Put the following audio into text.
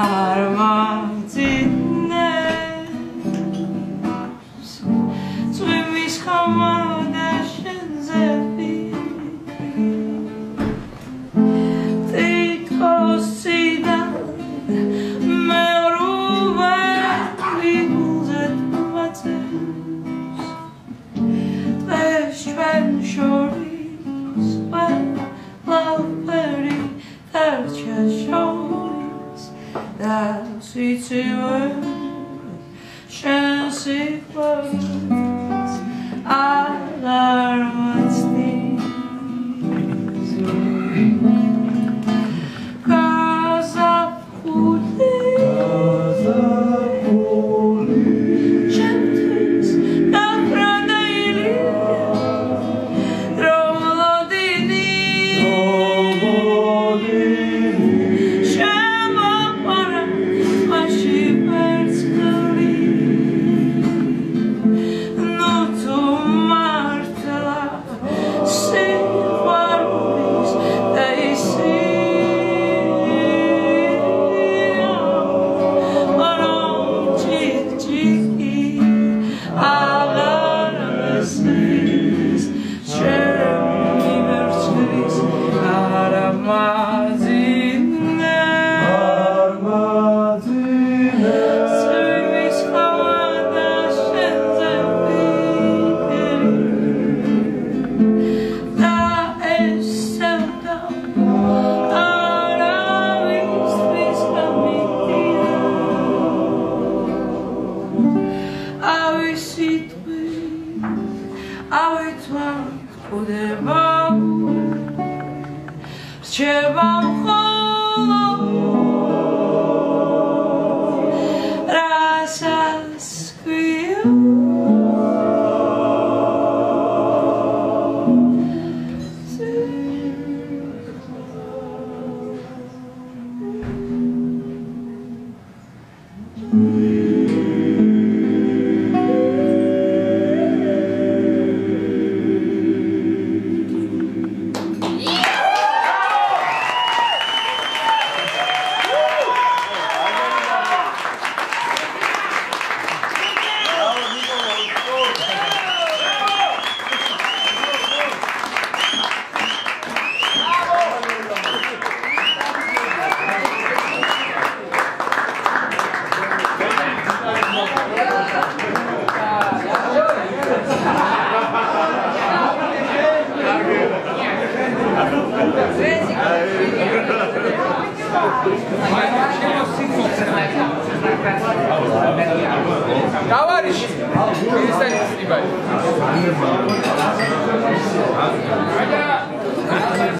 არმანძინებს წვიმის ხამალდა შენზე თითქოს წიდან მეურვე რიგულზედ მაწევს დღეს ჩვენ შორის ყველაფერი დარჩა შორის. that sweet to earth shall see თვა ხდება რჩება მხოლოდ რასაც ქვია Mm-hmm. товарищи, перестаньте снимать.